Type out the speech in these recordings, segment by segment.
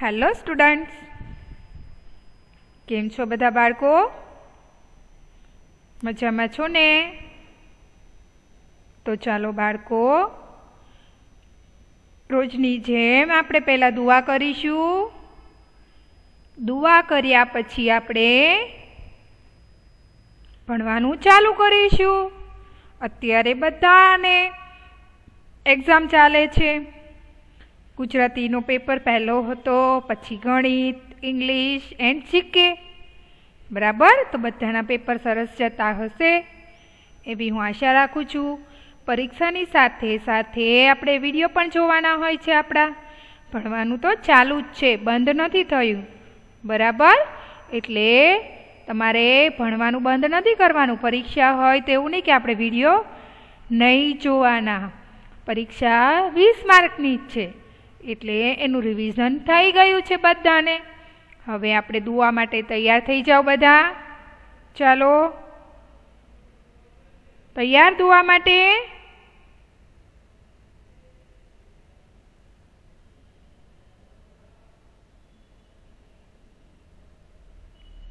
Hello students કેમ છો બધા બાળકો? મજામાં છો ને? તો ચાલો બાળકો, રોજની જેમ આપણે પહેલાં દુઆ કરીશું. દુઆ કર્યા પછી આપણે ભણવાનું ચાલુ કરીશું. અત્યારે બધાને એક્ઝામ ચાલે છે. ગુજરાતીનો પેપર પહેલો હતો, પછી ગણિત, ઇંગ્લિશ એન્ડ જીકે બરાબર? તો બધાના પેપર સરસ જતા હશે. એવી હું આશા રાખું છું. પરીક્ષાની સાથે સાથે આપણે વીડિયો પણ જોવાના હોય છે આપણા. ભણવાનું તો ચાલુ જ છે, બંધ નથી થયું. બરાબર? એટલે તમારે ભણવાનું બંધ નથી કરવાનું. પરીક્ષા હોય તો એવું નહીં કે આપણે વીડિયો નહીં જોવાના. પરીક્ષા વીસ માર્કની જ છે. એટલે એનું રિવિઝન થઈ ગયું છે બધાને. હવે આપણે દુઆ માટે તૈયાર થઈ જાઓ બધા. ચાલો. તૈયાર દુઆ માટે.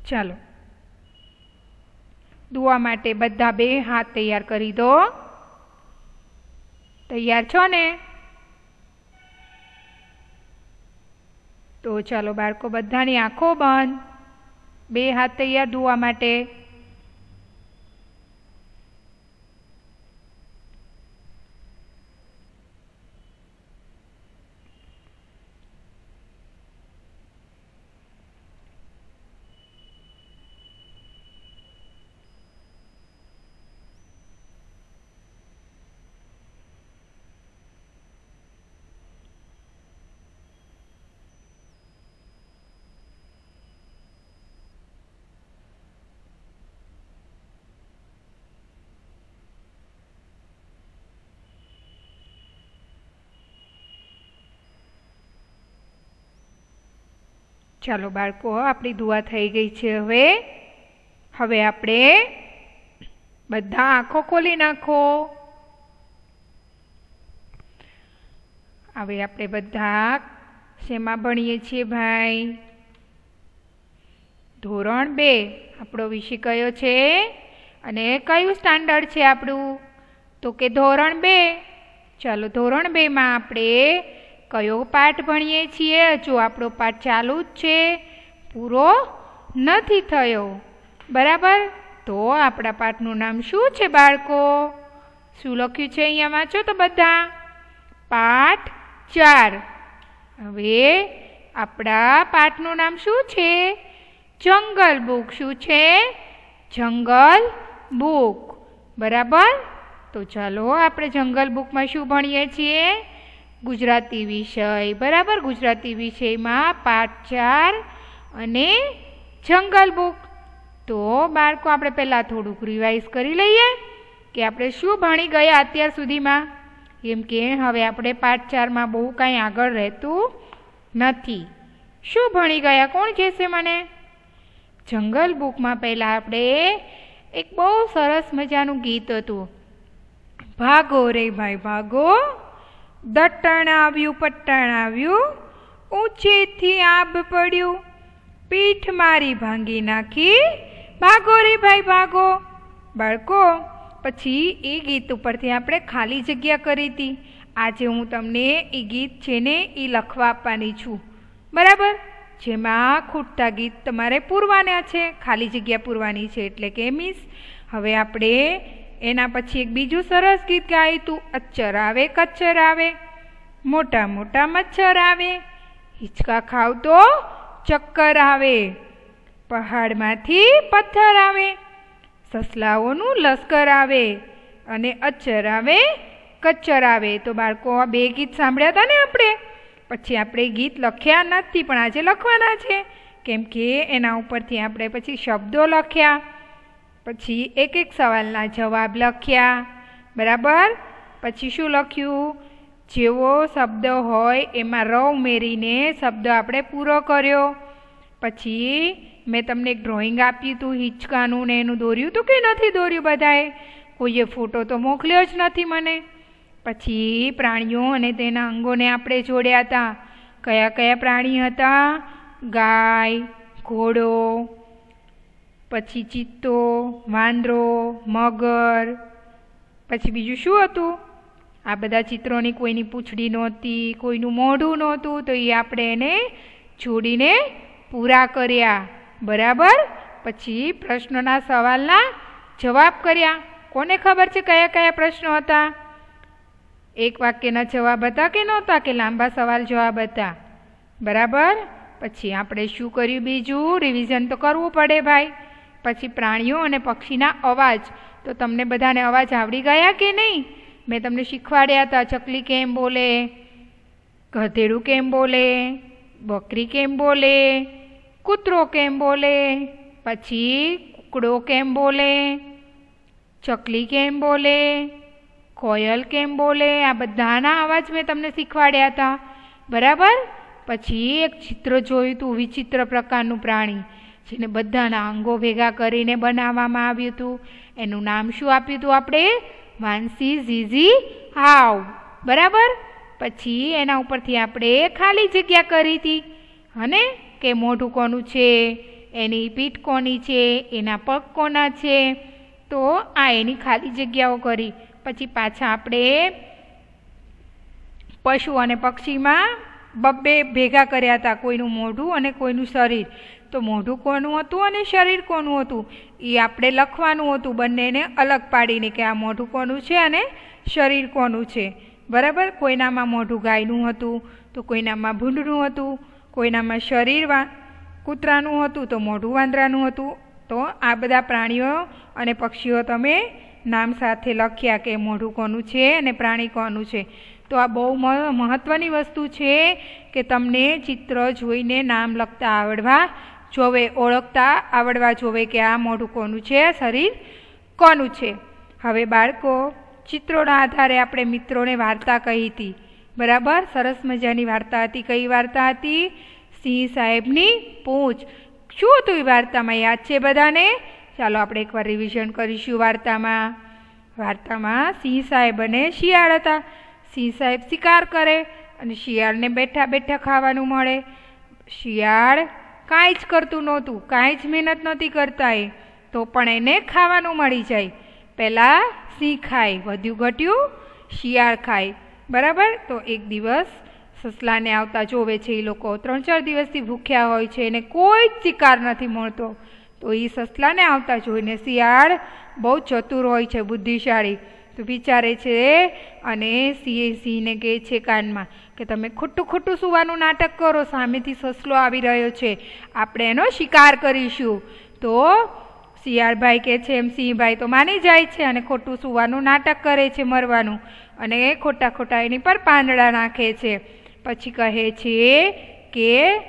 ચાલો. દુઆ માટે બધા બે હાથ તૈયાર કરી દો. તૈયાર છો ને? તો ચાલો બાળકો બધાની આંખો બંધ. બે હાથ તૈયાર ધોવા માટે ચાલો બાળકો, આપણી દુઆ થઈ ગઈ છે હવે. હવે આપણે બધા આંખો ખોલી નાખો. હવે આપણે બધા શેમાં ભણીએ છીએ ભાઈ? ધોરણ બે, આપણો વિષય કયો છે? અને કયું સ્ટાન્ડર્ડ છે આપણું? તો કે ધોરણ બે. ચાલો ધોરણ બેમાં આપણે કયો પાઠ ભણીએ છીએ? હજુ આપણો પાઠ ચાલુ જ છે, પૂરો નથી થયો. બરાબર? તો આપણા પાઠનું નામ શું છે બાળકો? શું લખ્યું છે અહીંયા? વાંચો તો બધા. પાઠ ચાર. હવે આપણા પાઠનું નામ શું છે? જંગલ બુક. શું છે? જંગલ બુક. બરાબર? તો ચાલો આપણે જંગલ બુકમાં શું ભણીએ છીએ? ગુજરાતી વિષય બરાબર ગુજરાતી વિષયમાં પાઠ ચાર અને જંગલ બુક તો બાળકો, આપણે પહેલાં થોડુંક રિવાઇઝ કરી લઈએ કે આપણે શું ભણી ગયા અત્યાર સુધીમાં. કેમ કે હવે આપણે પાઠ ચારમાં બહુ કાંઈ આગળ રહેતું નથી. શું ભણી ગયા? કોણ કહેશે મને? જંગલ બુકમાં પહેલાં આપણે એક બહુ સરસ મજાનું ગીત હતું. ભાગો રે ભાઈ, ભાગો. દટ્ટણ આવ્યું, પટ્ટણ આવ્યું ઊંચેથી આબ પડ્યું. પીઠ મારી ભાંગી નાખી. ભાગો રે ભાઈ, ભાગો. બાળકો, પછી એ ગીત ઉપરથી આપણે ખાલી જગ્યા કરી હતી. આજે હું તમને એ ગીત છે ને એ લખવા આપવાની છું. બરાબર? જેમાં ખૂટતા ગીત તમારે પૂરવાના છે. ખાલી જગ્યા પૂરવાની છે એટલે કે મીન્સ હવે આપણે એના પછી એક બીજું સરસ ગીત ગાયું હતું અચ્છર આવે કચ્છર આવે? મોટા મોટા મચ્છર આવે, હિંચકા ખાવ તો ચક્કર આવે, પહાડમાંથી પથ્થર આવે, સસલાઓનું લશ્કર આવે અને અચ્છર આવે કચ્ચર આવે. તો બાળકો, આ બે ગીત સાંભળ્યા હતા ને આપણે? પછી આપણે ગીત લખ્યા નથી, પણ આજે લખવાના છે. કેમ કે એના ઉપરથી આપણે પછી શબ્દો લખ્યા. પછી એક એક સવાલના જવાબ લખ્યા. બરાબર? પછી શું લખ્યું? જેવો શબ્દ હોય એમાં ર ઉમેરીને શબ્દ આપણે પૂરો કર્યો. પછી મેં તમને એક ડ્રોઈંગ આપ્યું હતું હિંચકાનું ને એનું દોર્યું હતું કે નથી દોર્યું બધાએ? કોઈએ ફોટો તો મોકલ્યો જ નથી મને. પછી પ્રાણીઓ અને તેના અંગોને આપણે જોડ્યા હતા. કયા કયા પ્રાણી હતા? ગાય, ઘોડો પછી ચિત્તો, વાંદરો, મગર, પછી બીજું શું હતું? આ બધા ચિત્રોની કોઈની પૂંછડી નહોતી, કોઈનું મોઢું નહોતું, તો એ આપણે એને જોડીને પૂરા કર્યા. બરાબર? પછી પ્રશ્નોના સવાલના જવાબ કર્યા. કોને ખબર છે કયા કયા પ્રશ્નો હતા? એક વાક્યના જવાબ હતા કે નહોતા? કે લાંબા સવાલ જવાબ હતા? બરાબર? પછી આપણે શું કર્યું બીજું? રિવિઝન તો કરવું પડે ભાઈ. પછી પ્રાણીઓ અને પક્ષીના અવાજ. તો તમને બધાને અવાજ આવડી ગયા કે નહીં? મેં તમને શીખવાડ્યા હતા, ચકલી કેમ બોલે? ગધેડું કેમ બોલે? બકરી કેમ બોલે? કૂતરો કેમ બોલે? પછી કુકડો કેમ બોલે? ચકલી કેમ બોલે? કોયલ કેમ બોલે? આ બધાના અવાજ મેં તમને શીખવાડ્યા હતા. બરાબર? પછી એક ચિત્ર જોયું હતું વિચિત્ર પ્રકારનું પ્રાણી. જેને બધાના અંગો ભેગા કરીને બનાવવામાં આવ્યું હતું. એનું નામ શું આપ્યું હતું આપણે? વાંસી ઝીઝી હાવ. બરાબર? પછી એના ઉપરથી આપણે ખાલી જગ્યા કરી હતી. અને કે મોઢું કોનું છે? એની પીઠ કોની છે? એના પગ કોના છે? તો આ એની ખાલી જગ્યાઓ કરી. પછી પાછા આપણે પશુ અને પક્ષીમાં બબ્બે ભેગા કર્યા હતા. કોઈનું મોઢું અને કોઈનું શરીર. તો મોઢું કોનું હતું અને શરીર કોનું હતું? એ આપણે લખવાનું હતું બંનેને અલગ પાડીને કે આ મોઢું કોનું છે અને શરીર કોનું છે. બરાબર? કોઈનામાં મોઢું ગાયનું હતું, તો કોઈનામાં ભૂંડનું હતું, કોઈનામાં શરીર વા, કૂતરાનું હતું, તો મોઢું વાંદરાનું હતું. તો આ બધા પ્રાણીઓ અને પક્ષીઓ તમે નામ સાથે લખ્યા કે મોઢું કોનું છે અને પ્રાણી કોનું છે. તો આ બહુ મહત્ત્વની વસ્તુ છે કે તમને ચિત્ર જોઈને નામ લખતા આવડવા જોવે ઓળખતા આવડવા જોવે કે આ મોઢું કોનું છે, શરીર કોનું છે. હવે બાળકો, ચિત્રોના આધારે આપણે મિત્રોને વાર્તા કહી હતી. બરાબર? સરસ મજાની વાર્તા હતી. કઈ વાર્તા હતી? સિંહ સાહેબની પૂંછ. શું હતું એ વાર્તામાં? યાદ છે બધાને? ચાલો આપણે એકવાર રિવિઝન કરીશું વાર્તામાં. વાર્તામાં સિંહ સાહેબ અને શિયાળ હતા. સિંહ સાહેબ શિકાર કરે અને શિયાળને બેઠા બેઠા ખાવાનું મળે. શિયાળ કાંઈ જ કરતું નહોતું, કાંઈ જ મહેનત નહોતી કરતા એ. તો પણ એને ખાવાનું મળી જાય. પહેલાં સિંહ ખાય, વધ્યું ઘટ્યું, શિયાળ ખાય. બરાબર? તો એક દિવસ સસલાને આવતા જોવે છે એ લોકો. ત્રણ ચાર દિવસથી ભૂખ્યા હોય છે, એને કોઈ જ શિકાર નથી મળતો. તો એ સસલાને આવતા જોઈને શિયાળ બહુ ચતુર હોય છે, બુદ્ધિશાળી. વિચારે છે અને સિંહે સિંહને કહે છે કાનમાં કે તમે ખોટું ખોટું સુવાનું નાટક કરો, સામેથી સસલો આવી રહ્યો છે. આપણે એનો શિકાર કરીશું. તો શિયાળભાઈ કે છે, એમ સિંહભાઈ તો માની જાય છે અને ખોટું સુવાનું નાટક કરે છે મરવાનું. અને ખોટા ખોટા એની પર પાંદડા નાખે છે. પછી કહે છે કે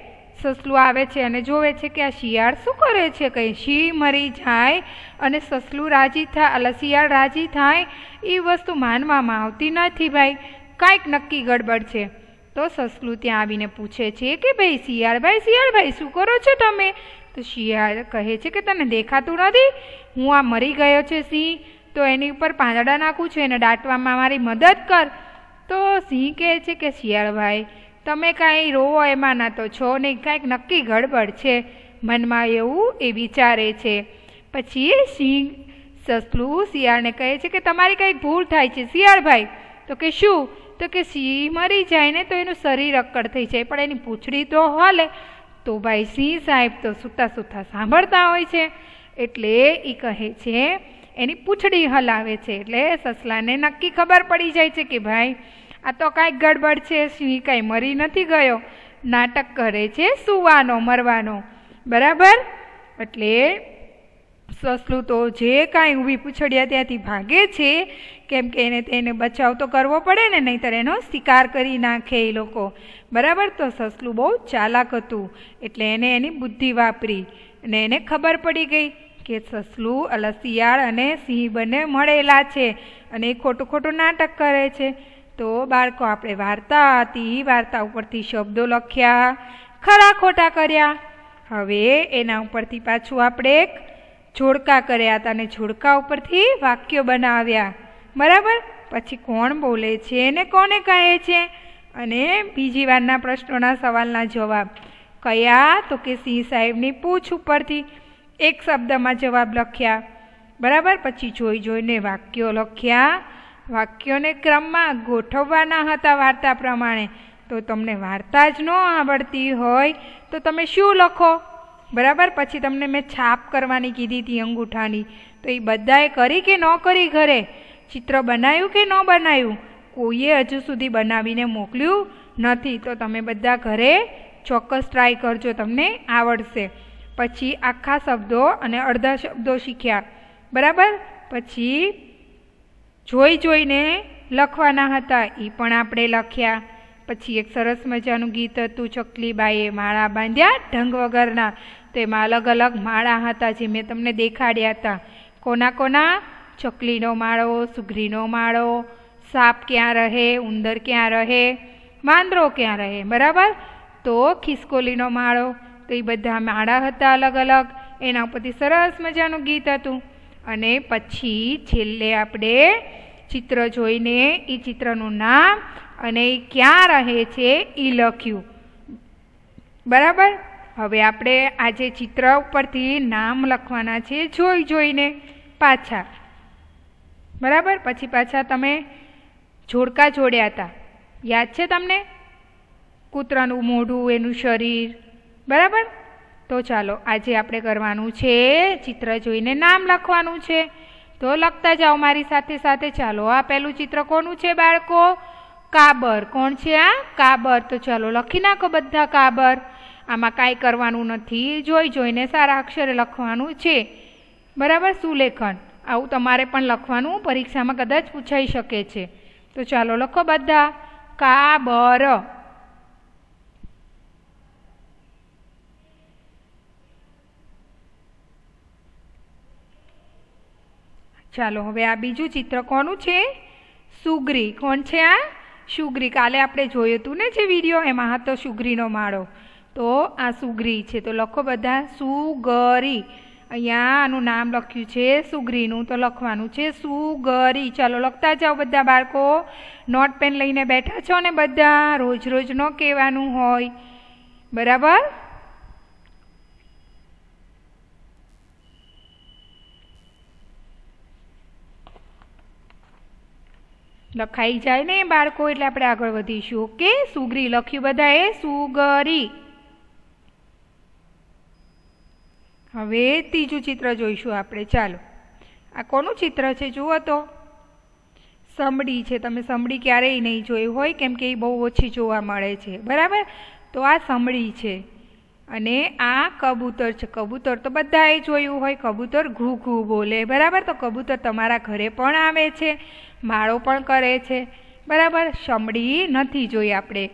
સસલું આવે છે અને જોવે છે કે આ શિયાળ શું કરે છે? કંઈ સિંહ મરી જાય અને સસલું રાજી થાય એટલે શિયાળ રાજી થાય એ વસ્તુ માનવામાં આવતી નથી ભાઈ. કાંઈક નક્કી ગડબડ છે. તો સસલું ત્યાં આવીને પૂછે છે કે ભાઈ શિયાળભાઈ શિયાળભાઈ શું કરો છો તમે? તો શિયાળ કહે છે કે તને દેખાતું નથી? હું આ મરી ગયો છે સિંહ. તો એની ઉપર પાંદડા નાખું છું, એને દાટવામાં મારી મદદ કર. તો સિંહ કહે છે કે શિયાળભાઈ તમે કાંઈ રોવો એમાં ના તો છો નહીં, કાંઈક નક્કી ગડબડ છે. મનમાં એવું એ વિચારે છે. પછી સિંહ સસલું શિયાળને કહે છે કે તમારી કંઈક ભૂલ થાય છે, શિયાળભાઈ. તો કે શું? તો કે સિંહ મરી જાય ને તો એનું શરીર અક્કડ થઈ જાય, પણ એની પૂંછડી તો હાલે. તો ભાઈ સિંહ સાહેબ તો સૂતા સૂતા સાંભળતા હોય છે. એટલે એ કહે છે, એની પૂંછડી હલાવે છે, એટલે સસલાને નક્કી ખબર પડી જાય છે કે ભાઈ આ તો કાંઈક ગડબડ છે, સિંહ કાંઈ મરી નથી ગયો. નાટક કરે છે, સુવાનો, મરવાનો. બરાબર? એટલે સસલું તો જે કાંઈ ઊભી પૂછડિયા ત્યાંથી ભાગે છે, કેમ કે એને તેને બચાવ તો કરવો પડે ને, નહીંતર એનો શિકાર કરી નાખે એ લોકો. બરાબર? તો સસલું બહુ ચાલાક હતું, એટલે એને એની બુદ્ધિ વાપરી અને એને ખબર પડી ગઈ કે સસલું અલા શિયાળ અને સિંહ બંને મળેલા છે અને એ ખોટું ખોટું નાટક કરે છે. તો બાળકો, આપણે વાર્તા હતી, વાર્તા ઉપરથી શબ્દો લખ્યા, ખરા ખોટા કર્યા. હવે એના ઉપરથી પાછું આપણે એક જોડકા કર્યા હતા અને જોડકા ઉપરથી વાક્યો બનાવ્યા. બરાબર? પછી કોણ બોલે છે ને કોને કહે છે? અને બીજી વારના પ્રશ્નોના સવાલના જવાબ. કયા? તો કે સિંહ સાહેબની પૂછ ઉપરથી એક શબ્દમાં જવાબ લખ્યા. બરાબર? પછી જોઈ જોઈને વાક્યો લખ્યા. વાક્યોને ક્રમમાં ગોઠવવાના હતા વાર્તા પ્રમાણે. તો તમને વાર્તા જ ન આવડતી હોય તો તમે શું લખો? બરાબર? પછી તમને મેં છાપ કરવાની કીધી હતી અંગૂઠાની. તો એ બધાએ કરી કે ન કરી ઘરે? ચિત્ર બનાવ્યું કે ન બનાવ્યું કોઈએ હજુ સુધી બનાવીને મોકલ્યું નથી. તો તમે બધા ઘરે ચોક્કસ ટ્રાય કરજો, તમને આવડશે. પછી આખા શબ્દો અને અડધા શબ્દો શીખ્યા. બરાબર? પછી જોઈ જોઈને લખવાના હતા. એ પણ આપણે લખ્યા. પછી એક સરસ મજાનું ગીત હતું ચકલીબાઈએ માળા બાંધ્યા ઢંગ વગરના. તો એમાં અલગ અલગ માળા હતા જે મેં તમને દેખાડ્યા હતા. કોના કોના? ચકલીનો માળો, સુઘરીનો માળો, સાપ ક્યાં રહે, ઉંદર ક્યાં રહે વાંદરો ક્યાં રહે, બરાબર? તો ખિસકોલીનો માળો. તો એ બધા માળા હતા અલગ અલગ. એના ઉપરથી સરસ મજાનું ગીત હતું. અને પછી છેલ્લે આપણે ચિત્ર જોઈને એ ચિત્રનું નામ અને એ ક્યાં રહે છે એ લખ્યું. બરાબર? હવે આપણે આજે ચિત્ર ઉપરથી નામ લખવાના છે જોઈ જોઈને પાછા. બરાબર? પછી પાછા તમે જોડકા જોડ્યા હતા યાદ છે તમને? કૂતરાનું મોઢું, એનું શરીર. બરાબર? તો ચાલો, આજે આપણે કરવાનું છે ચિત્ર જોઈને નામ લખવાનું છે. તો લખતા જાઓ મારી સાથે સાથે. ચાલો, આ પહેલું ચિત્ર કોનું છે બાળકો? કાબર. કોણ છે આ? કાબર. તો ચાલો, લખી નાખો બધા કાબર. આમાં કાંઈ કરવાનું નથી. જોઈ જોઈને સારા અક્ષરે લખવાનું છે. બરાબર? સુલેખન. આવું તમારે પણ લખવાનું. પરીક્ષામાં કદાચ પૂછાઈ શકે છે. તો ચાલો, લખો બધા. કાબર. ચાલો હવે આ બીજું ચિત્ર કોનું છે? સુગ્રી કોણ છે આ? સુગ્રી કાલે આપણે જોયું હતું ને જે વીડિયો એમાં હતો સુગ્રીનો માળો. તો આ સુગ્રી છે. તો લખો બધા. સુગરી. અહીંયા આનું નામ લખ્યું છે સુગ્રીનું. તો લખવાનું છે સુગરી. ચાલો લખતા જાઓ બધા બાળકો. નોટ પેન લઈને બેઠા છો ને બધા? રોજ રોજ ન કહેવાનું હોય. બરાબર? લખાઈ જાય ને બાળકો, એટલે આપણે આગળ વધીશું. ઓકે? સુગરી લખ્યું બધાએ? સુગરી. હવે ત્રીજું ચિત્ર જોઈશું આપણે. ચાલો. આ કોનું ચિત્ર છે? જુઓ તો. સમડી છે. તમે સમડી ક્યારેય નહીં જોયું હોય, કેમ કે એ બહુ ઓછી જોવા મળે છે. બરાબર? તો આ સમડી છે. અને આ કબૂતર છે. કબૂતર તો બધાએ જોયું હોય. કબૂતર ઘૂ ઘૂ બોલે. બરાબર? તો કબૂતર તમારા ઘરે પણ આવે છે. માળો પણ કરે છે. બરાબર? સમડી નથી જોઈ આપણે.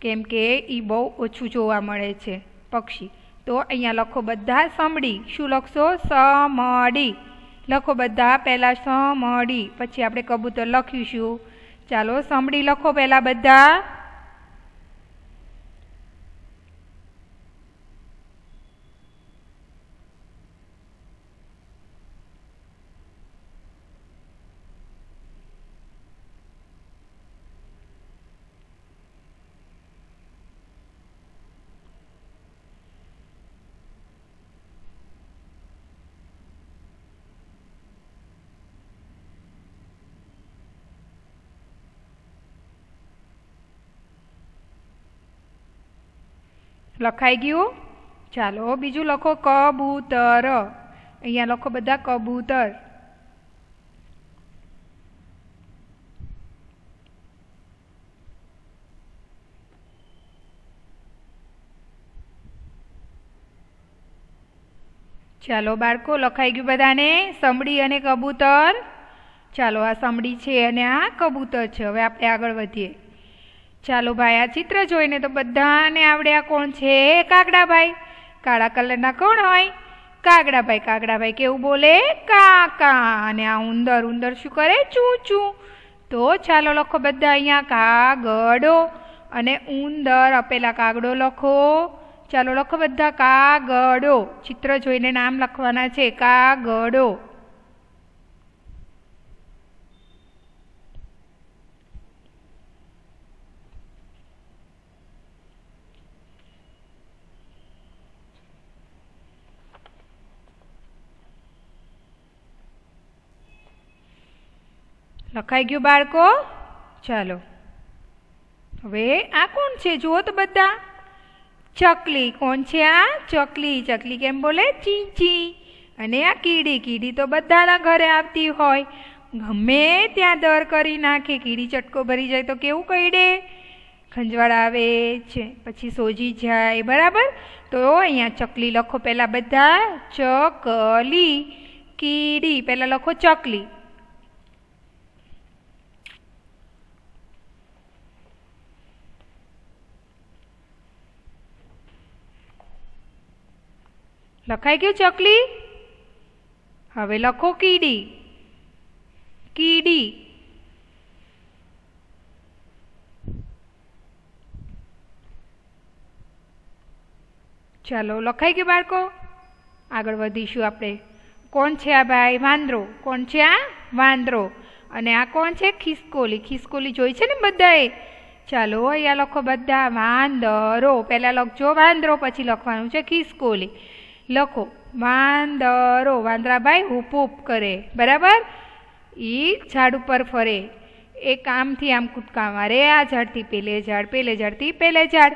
કેમ કે એ બહુ ઓછું જોવા મળે છે. પક્ષી. તો અહીંયા લખો બધા સમડી. શું લખશો? સમડી. લખો બધા પહેલાં સમડી. પછી આપણે કબૂતર લખીશું. ચાલો, સમડી લખો પહેલાં બધા. લખાઈ ગયું? ચાલો, બીજું લખો કબૂતર. અહીંયા લખો બધા કબૂતર. ચાલો, બાળકો, લખાઈ ગયું બધાને? સમડી અને કબૂતર. ચાલો, આ સમડી છે અને આ કબૂતર છે. હવે આપણે આગળ વધીએ. ચાલો ભાઈ, આ ચિત્ર જોઈને તો બધાને આવડે આ કોણ છે? કાગડાભાઈ. કાળા કલરના કોણ હોય? કાગડાભાઈ કાગડાભાઈ કેવું બોલે? કાકા. અને આ ઉંદર ઉંદર શું કરે? ચૂ ચૂ તો ચાલો લખો બધા અહીંયા કાગડો અને ઉંદર, આપેલા કાગડો લખો. ચાલો લખો બધા કાગડો. ચિત્ર જોઈને નામ લખવાના છે. કાગડો. લખાઈ ગયું બાળકો? ચાલો. હવે આ કોણ છે? જુઓ તો બધા. ચકલી. કોણ છે આ? ચકલી. ચકલી કેમ બોલે? ચી ચી અને આ કીડી. કીડી તો બધાના ઘરે આવતી હોય. ગમે ત્યાં દર કરી નાખે. કીડી ચટકો ભરી જાય તો કેવું કહીડે ખંજવાળ આવે છે. પછી સોજી જાય. બરાબર? તો અહીંયા ચકલી લખો. પહેલાં બધા ચકલી. કીડી. પહેલાં લખો ચકલી. લખાઈ ગયું ચકલી? હવે લખો કીડી. કીડી. ચાલો, લખાઈ ગયું બાળકો? આગળ વધીશું આપણે. કોણ છે આ ભાઈ? વાંદરો. કોણ છે આ? વાંદરો. અને આ કોણ છે? ખિસકોલી. ખિસકોલી જોઈ છે ને બધાએ? ચાલો, અહીંયા લખો બધા વાંદરો. પહેલાં લખજો વાંદરો, પછી લખવાનું છે ખિસકોલી. લખો. વાંદરો, વાંદરાભાઈ હુપ હુપ કરે. બરાબર? એ ઝાડ ઉપર ફરે. એક આમથી આમ કૂદકા મારે આ ઝાડથી પેલે ઝાડ, પેલે ઝાડથી પેલે ઝાડ.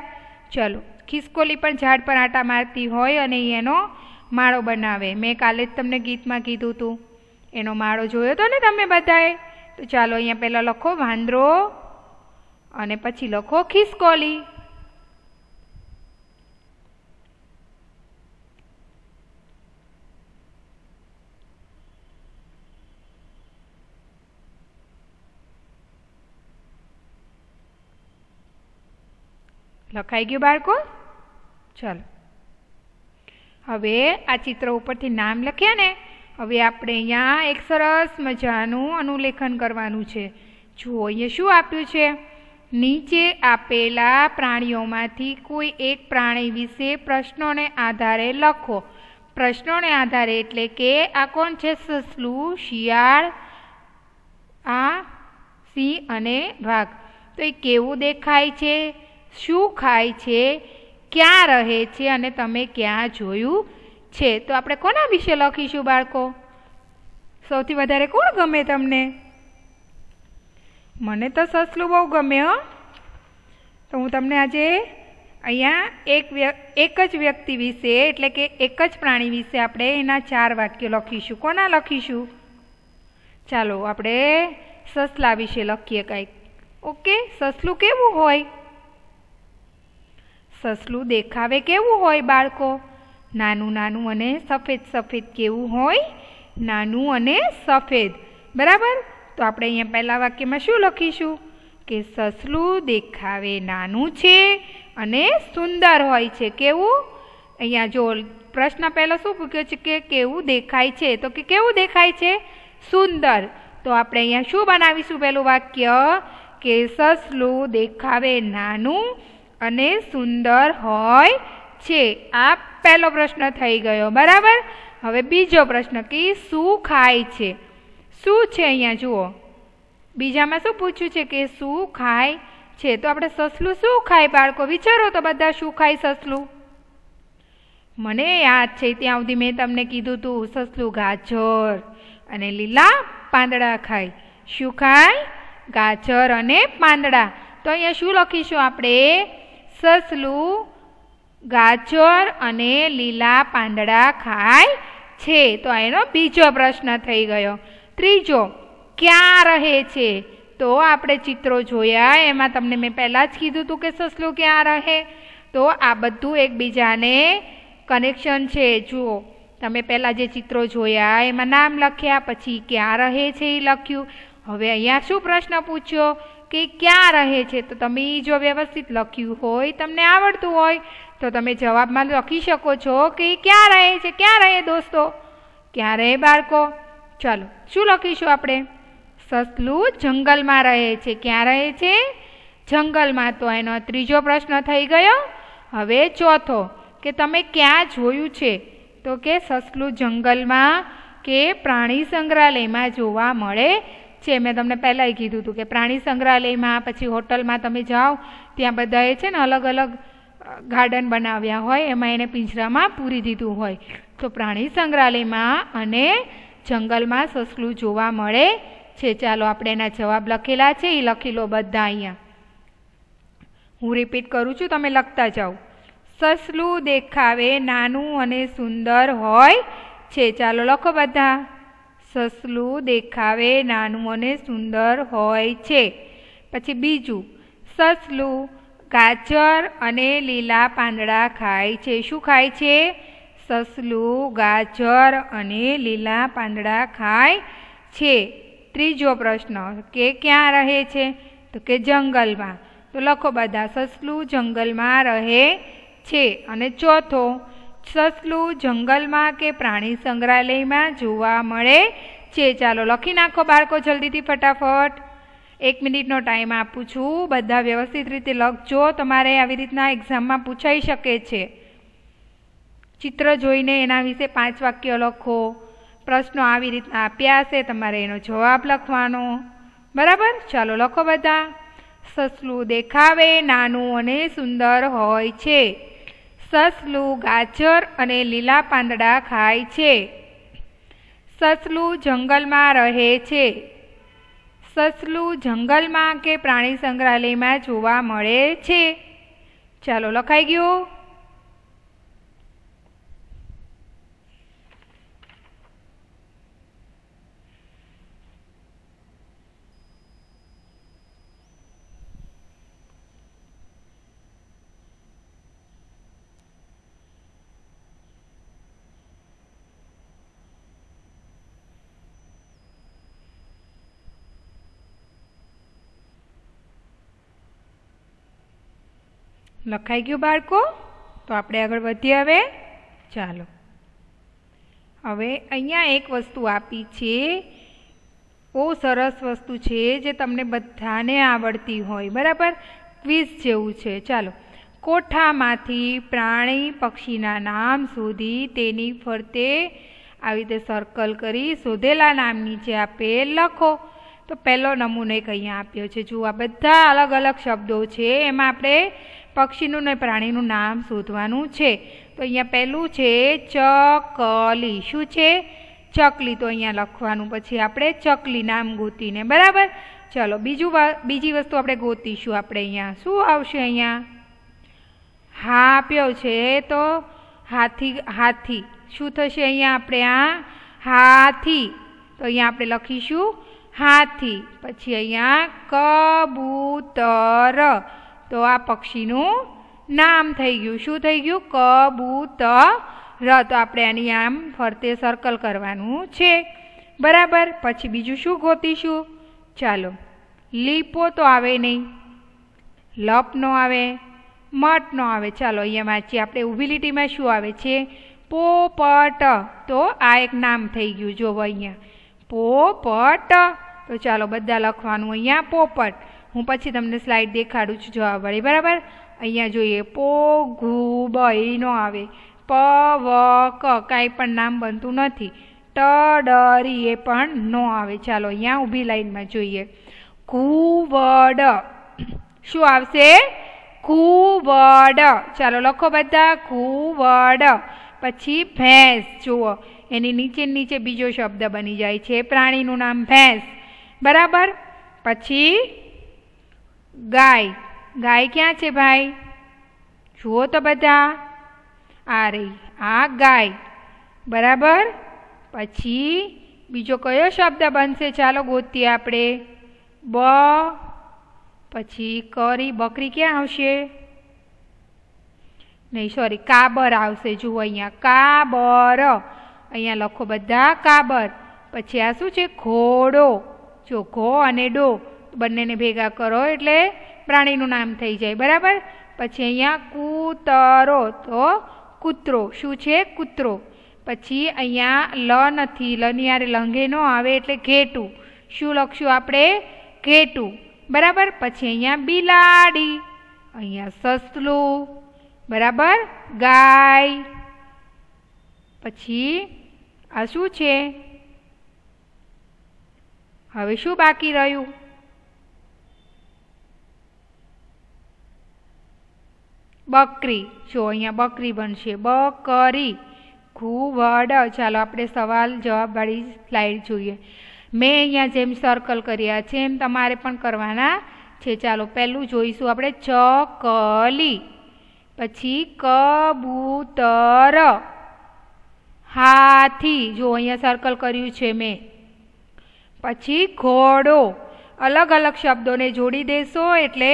ચલો, ખિસકોલી પણ ઝાડ પર આટા મારતી હોય અને એનો માળો બનાવે. મેં કાલે જ તમને ગીતમાં કીધું હતું એનો માળો જોયો હતો ને તમે બધાએ? તો ચાલો અહીંયા પહેલાં લખો વાંદરો અને પછી લખો ખિસકોલી. લખાઈ ગયું બાળકો? ચાલો. હવે આ ચિત્ર ઉપરથી નામ લખ્યા ને, હવે આપણે અહીંયા એક સરસ મજાનું અનુલેખન કરવાનું છે. જુઓ, અહીંયા શું આપ્યું છે? નીચે આપેલા પ્રાણીઓમાંથી કોઈ એક પ્રાણી વિશે પ્રશ્નોને આધારે લખો. પ્રશ્નોને આધારે એટલે કે આ કોણ છે? સસલું, શિયાળ, આ સિંહ અને વાઘ. તો એ કેવું દેખાય છે? શું ખાય છે, ક્યાં રહે છે અને તમે ક્યાં જોયું છે? તો આપણે કોના વિશે લખીશું બાળકો? સૌથી વધારે કોણ ગમે તમને? મને તો સસલું બહુ ગમે, હો. તો હું તમને આજે અહીંયા એક એક જ વ્યક્તિ વિશે એટલે કે એક જ પ્રાણી વિશે આપણે એના ચાર વાક્યો લખીશું. કોના લખીશું? ચાલો આપણે સસલા વિશે લખીએ કાંઈક. ઓકે? સસલું કેવું હોય? સસલું દેખાવે કેવું હોય બાળકો? નાનું નાનું અને સફેદ સફેદ કેવું હોય? નાનું અને સફેદ. બરાબર? તો આપણે અહીંયા પહેલાં વાક્યમાં શું લખીશું? કે સસલું દેખાવે નાનું છે અને સુંદર હોય છે. કેવું? અહીંયા જો પ્રશ્ન પહેલાં શું પૂછ્યો છે કે કેવું દેખાય છે? તો કે કેવું દેખાય છે? સુંદર. તો આપણે અહીંયા શું બનાવીશું પહેલું વાક્ય? કે સસલું દેખાવે નાનું અને સુંદર હોય છે. આ પહેલો પ્રશ્ન થઈ ગયો, બરાબર? હવે બીજો પ્રશ્ન કે શું ખાય છે? શું છે અહીંયા, જુઓ. બીજામાં શું પૂછ્યું છે કે શું ખાય છે? તો આપણે સસલું શું ખાય? બાળકો, વિચારો તો બધા શું ખાય સસલું? મને યાદ છે, ત્યાં સુધી મેં તમને કીધું હતું સસલું ગાજર અને લીલા પાંદડા ખાય. શું ખાય? ગાજર અને પાંદડા. તો અહીંયા શું લખીશું આપણે? સસલું, ગાજર અને લીલા પાંદડા ખાય છે. તો એનો બીજો પ્રશ્ન થઈ ગયો. ત્રીજો, ક્યાં રહે છે? તો આપણે ચિત્રો જોયા. એમાં તમને મેં પહેલાં જ કીધું હતું કે સસલું ક્યાં રહે. તો આ બધું એકબીજાને કનેક્શન છે. જુઓ, તમે પહેલાં જે ચિત્રો જોયા, એમાં નામ લખ્યા, પછી ક્યાં રહે છે એ લખ્યું. હવે અહીંયા શું પ્રશ્ન પૂછ્યો? કે ક્યાં રહે છે? તો તમે જો વ્યવસ્થિત લખ્યું હોય, તમને આવડતું હોય, તો તમે જવાબમાં લખી શકો છો કે ક્યાં રહે છે? ક્યાં રહે દોસ્તો? ક્યાં રહે બાળકો? ચાલો, શું લખીશું આપણે? સસલું જંગલમાં રહે છે. ક્યાં રહે છે? જંગલમાં. તો એનો ત્રીજો પ્રશ્ન થઈ ગયો. હવે ચોથો, કે તમે ક્યાં જોયું છે? તો કે સસલું જંગલમાં કે પ્રાણી સંગ્રહાલયમાં જોવા મળે છે મેં તમને પહેલાંય કીધું હતું કે પ્રાણી સંગ્રહાલયમાં, પછી હોટલમાં તમે જાઓ, ત્યાં બધાએ છે ને અલગ અલગ ગાર્ડન બનાવ્યા હોય, એમાં એને પિંજરામાં પૂરી દીધું હોય. તો પ્રાણી સંગ્રહાલયમાં અને જંગલમાં સસલું જોવા મળે છે. ચાલો આપણે એના જવાબ લખેલા છે એ લખી લો બધા અહીંયા. હું રિપીટ કરું છું, તમે લખતા જાઓ. સસલું દેખાવે, નાનું અને સુંદર હોય છે. ચાલો લખો બધા. સસલું દેખાવે નાનું અને સુંદર હોય છે. પછી બીજું, સસલું ગાજર અને લીલા પાંદડા ખાય છે. શું ખાય છે? સસલું, ગાજર અને લીલા પાંદડા ખાય છે. ત્રીજો પ્રશ્ન, કે ક્યાં રહે છે? તો કે જંગલમાં. તો લખો બધા, સસલું જંગલમાં રહે છે. અને ચોથો સસલું, જંગલમાં કે પ્રાણી સંગ્રહાલયમાં જોવા મળે છે. ચાલો લખી નાખો બાળકો જલ્દીથી ફટાફટ. એક મિનિટનો ટાઈમ આપું છું. બધા વ્યવસ્થિત રીતે લખજો. તમારે આવી રીતના એક્ઝામમાં પૂછાઈ શકે છે. ચિત્ર જોઈને એના વિશે પાંચ વાક્ય લખો. પ્રશ્નો આવી રીતના આપ્યા હશે. તમારે એનો જવાબ લખવાનો. બરાબર? ચાલો લખો બધા. સસલું દેખાવે, નાનું અને સુંદર હોય છે. સસલું ગાજર અને લીલા પાંદડા ખાય છે. સસલું જંગલમાં રહે છે. સસલું જંગલમાં કે પ્રાણી સંગ્રહાલયમાં જોવા મળે છે. ચાલો લખાઈ ગયું. લખાઈ ગયું બાળકો? તો આપણે આગળ વધીએ હવે. ચાલો. હવે અહીંયા એક વસ્તુ આપી છે. બહુ સરસ વસ્તુ છે જે તમને બધાને આવડતી હોય. બરાબર? ક્વિઝ જેવું છે. ચાલો. કોઠામાંથી પ્રાણી પક્ષીના નામ શોધી તેની ફરતે આવી રીતે સર્કલ કરી શોધેલા નામ નીચે આપેલ લખો. તો પહેલો નમૂનો એક અહીંયા આપ્યો છે. જુઓ, આ બધા અલગ અલગ શબ્દો છે. એમાં આપણે પક્ષીનું ને પ્રાણીનું નામ શોધવાનું છે. તો અહીંયા પહેલું છે ચકલી. શું છે? ચકલી. તો અહીંયા લખવાનું પછી આપણે ચકલી નામ ગોતીને. બરાબર? ચલો, બીજું બીજી વસ્તુ આપણે ગોતીશું આપણે અહીંયા. શું આવશે અહીંયા? હા આપ્યો છે તો હાથી હાથી. શું થશે અહીંયા આપણે આ? હાથી. તો અહીંયા આપણે લખીશું હાથી. પછી અહીંયા કબૂતર. તો આ પક્ષીનું નામ થઈ ગયું. શું થઈ ગયું? કબૂતર તો આપણે આની આમ ફરતે સર્કલ કરવાનું છે. બરાબર? પછી બીજું શું ગોતીશું? ચાલો. લીપો તો આવે નહીં. લપ નો આવે. મટ નો આવે. ચાલો, અહીંયા વાંચીએ. આપણે ઊભી લીટીમાં શું આવે છે? પોપટ. તો આ એક નામ થઈ ગયું. જોવો અહીંયા. પોપટ. તો ચાલો, બધા લખવાનું અહીંયા. પોપટ. હું પછી તમને સ્લાઇડ દેખાડું છું જવાબ વાળી. બરાબર? અહીંયા જોઈએ, પો ઘુ બ, એ નો આવે. પ, વ, ક, કાંઈ પણ નામ બનતું નથી. ટ ડરી એ પણ નો આવે. ચાલો, અહીંયા ઊભી લાઈનમાં જોઈએ. કુવડ શું આવશે? કુવડ ચાલો, લખો બધા. કુવડ પછી ભેંસ, જુઓ. એની નીચે નીચે બીજો શબ્દ બની જાય છે. પ્રાણીનું નામ ભેંસ. બરાબર? પછી ગાય. ગાય ક્યાં છે ભાઈ? જુઓ તો બધા. આ રહી આ ગાય. બરાબર? પછી બીજો કયો શબ્દ બનશે? ચાલો ગોતીએ આપણે. બ. પછી કરી, બકરી ક્યાં આવશે? નહીં સોરી કાબર આવશે. જુઓ અહીંયા. કાબર. અહીંયા લખો બધા કાબર. પછી આ શું છે? ઘોડો. જો ઘો અને ડો. બંનેને ભેગા કરો એટલે પ્રાણીનું નામ થઈ જાય, બરાબર? પછી અહીંયા કૂતરો, તો કૂતરો, શું છે? કૂતરો. પછી અહીંયા લ નથી લની યારે લંઘે ન આવે એટલે ઘેટું. શું લખશું આપણે? ઘેટું, બરાબર? પછી અહીંયા બિલાડી, અહીંયા સસલું, બરાબર? ગાય. પછી આ શું છે? હવે શું બાકી રહ્યું? બકરી. જો અહીંયા બકરી બનશે. બકરી. ઘુવડ. ચાલો આપણે સવાલ જવાબવાળી સ્લાઇડ જોઈએ. મેં અહીંયા જેમ સર્કલ કર્યા છે, એમ તમારે પણ કરવાના છે. ચાલો પહેલું જોઈશું આપણે. ચકલી. પછી કબૂતર. હાથી. જો અહીંયા સર્કલ કર્યું છે મેં. પછી ઘોડો. અલગ અલગ શબ્દોને જોડી દેશો એટલે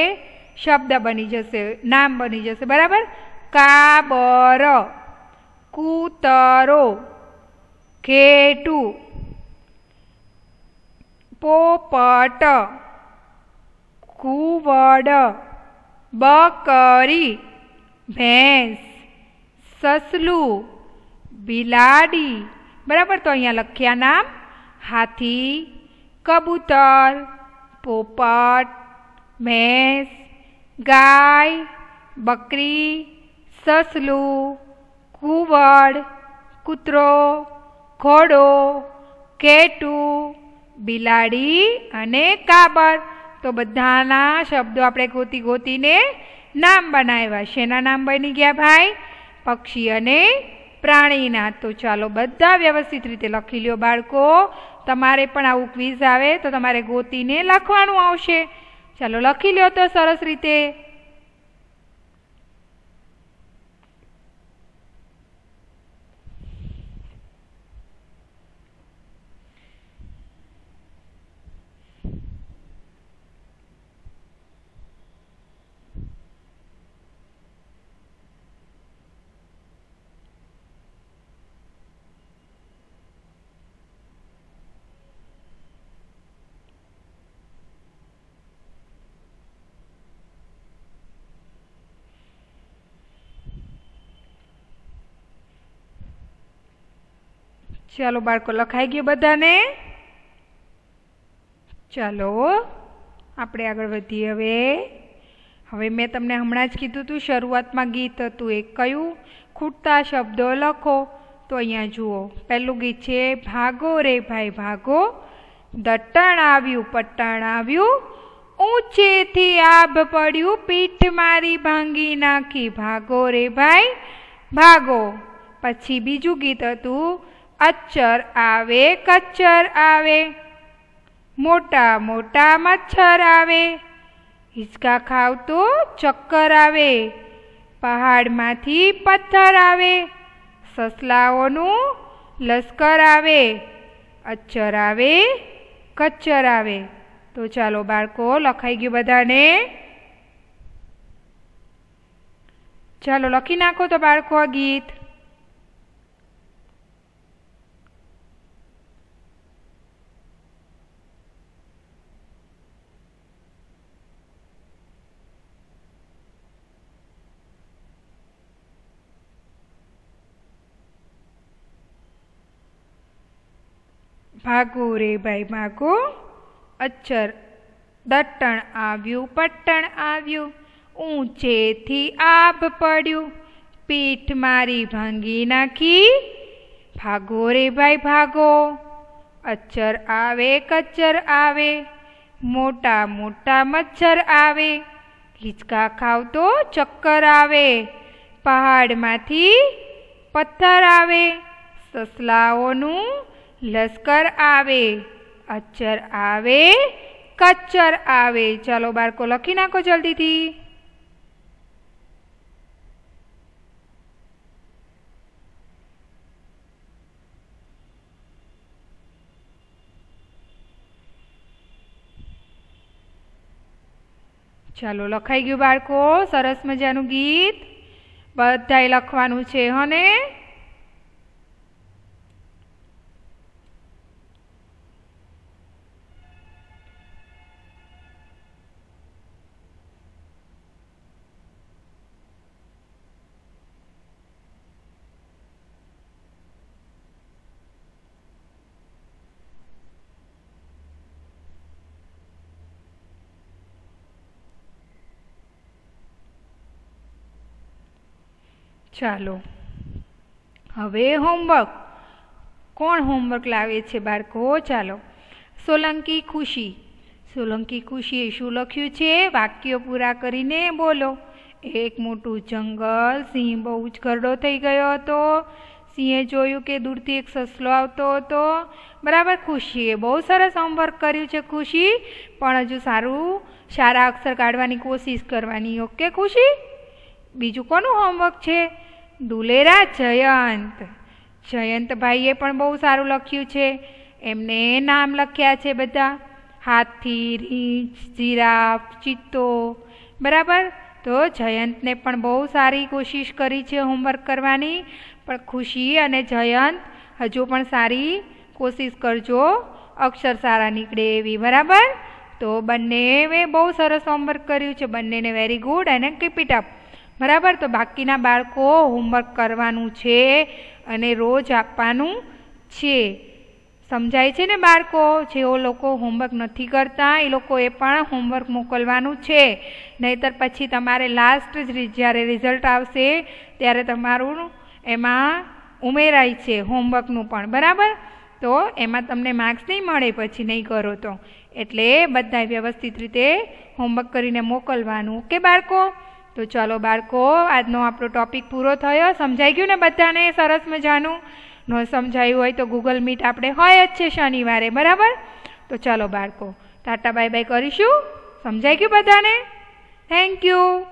શબ્દ બની જશે નામ બની જશે બરાબર કાબર કૂતરો ઘેટું પોપટ કુવડ બકરી ભેંસ સસલું બિલાડી બરાબર તો અહીંયા લખ્યા નામ હાથી કબૂતર પોપટ ભેંસ ગાય, બકરી, સસલું કુવડ કૂતરો, ઘોડો, કેટું, બિલાડી અને કાબર. તો બધાના શબ્દો આપણે ગોતી ગોતીને નામ બનાવ્યા. શેના નામ બની ગયા ભાઈ? પક્ષી અને પ્રાણીના. તો ચાલો બધા વ્યવસ્થિત રીતે લખી લ્યો બાળકો. તમારે પણ આવું ક્વિઝ આવે તો તમારે ગોતીને લખવાનું આવશે. ચાલો લખી લ્યો તો સરસ રીતે. ચાલો બાળકો લખાઈ ગયું બધાને? ચાલો, આપણે આગળ વધીએ હવે. હવે મેં તમને હમણાં જ કીધું હતું શરૂઆતમાં ગીત હતું એ કયું? ખૂટતા શબ્દો લખો. તો અહીંયા જુઓ. પહેલું ગીત છે, ભાગો રે ભાઈ, ભાગો. દટ્ટણ આવ્યું, પટ્ટણ આવ્યું. ઊંચેથી આભ પડ્યું, પીઠ મારી ભાંગી નાખી. ભાગો રે ભાઈ, ભાગો. પછી બીજું ગીત હતું અચ્ચર આવે કચ્ચર આવે. મોટા મોટા મચ્છર આવે. હિંચકા ખાવ તો ચક્કર આવે. પહાડમાંથી પથ્થર આવે. સસલાઓનું લશ્કર આવે. અચ્છર આવે કચ્ચર આવે. તો ચાલો બાળકો, લખાઈ ગયું બધાને? ચાલો લખી નાખો તો બાળકો આ ગીત. ભાગો રે ભાઈ ભાગો. અચ્છર દટ્ટણ આવ્યું, પટ્ટણ આવ્યું. ઊંચેથી આભ પડ્યું. પીઠ મારી ભાંગી નાખી. ભાગો રે ભાઈ ભાગો. અચ્છર આવે, કચ્છર આવે. મોટા મોટા મચ્છર આવે. હિંચકા ખાવ તો ચક્કર આવે. પહાડમાંથી પથ્થર આવે. સસલાઓનું લશ્કર આવે, અચ્છર આવે કચ્ચર આવે. ચાલો બાળકો લખી નાખો જલ્દીથી. ચાલો લખાઈ ગયું બાળકો, સરસ મજાનું ગીત. બધાએ લખવાનું છે, હને? ચાલો. હવે હોમવર્ક કોણ હોમવર્ક લાવે છે બાળકો? ચાલો. સોલંકી ખુશી. સોલંકી ખુશીએ શું લખ્યું છે? વાક્યો પૂરા કરીને બોલો. એક મોટું જંગલ, સિંહ બહુ જ ઘરડો થઈ ગયો હતો. સિંહે જોયું કે દૂરથી એક સસલો આવતો હતો. બરાબર, ખુશીએ બહુ સરસ હોમવર્ક કર્યું છે ખુશી. પણ હજુ સારું, સારા અક્ષર કાઢવાની કોશિશ કરવાની, ઓકે ખુશી? બીજું કોનું હોમવર્ક છે? દુલેરા જયંત. જયંતભાઈએ પણ બહુ સારું લખ્યું છે. એમને નામ લખ્યા છે બધા. હાથી રીંછ, જીરાફ, ચિત્તો. બરાબર? તો જયંતને પણ બહુ સારી કોશિશ કરી છે હોમવર્ક કરવાની. પણ ખુશી અને જયંત હજુ પણ સારી કોશિશ કરજો. અક્ષર સારા નીકળે એવી, બરાબર? તો બંનેએ બહુ સરસ હોમવર્ક કર્યું છે. બંનેને વેરી ગુડ અને કીપ ઇટ અપ બરાબર? તો બાકીના બાળકો હોમવર્ક કરવાનું છે અને રોજ આપવાનું છે. સમજાય છે ને બાળકો? જેઓ લોકો હોમવર્ક નથી કરતા, એ લોકોએ પણ હોમવર્ક મોકલવાનું છે. નહીતર પછી તમારે લાસ્ટ જ્યારે રિઝલ્ટ આવશે, ત્યારે તમારું એમાં ઉમેરાય છે હોમવર્કનું પણ. બરાબર? તો એમાં તમને માર્ક્સ નહીં મળે પછી નહીં કરો તો. એટલે બધાએ વ્યવસ્થિત રીતે હોમવર્ક કરીને મોકલવાનું. ઓકે બાળકો? તો ચાલો બાળકો, આજનો આપણો ટોપિક પૂરો થયો. સમજાઈ ગયું ને બધાને? સરસ મજાનું. ન સમજાયું હોય તો ગૂગલ મીટ આપણે હોય જ છે શનિવારે, બરાબર? તો ચાલો બાળકો, ટાટા બાય બાય કરીશું. સમજાઈ ગયું બધાને? Thank you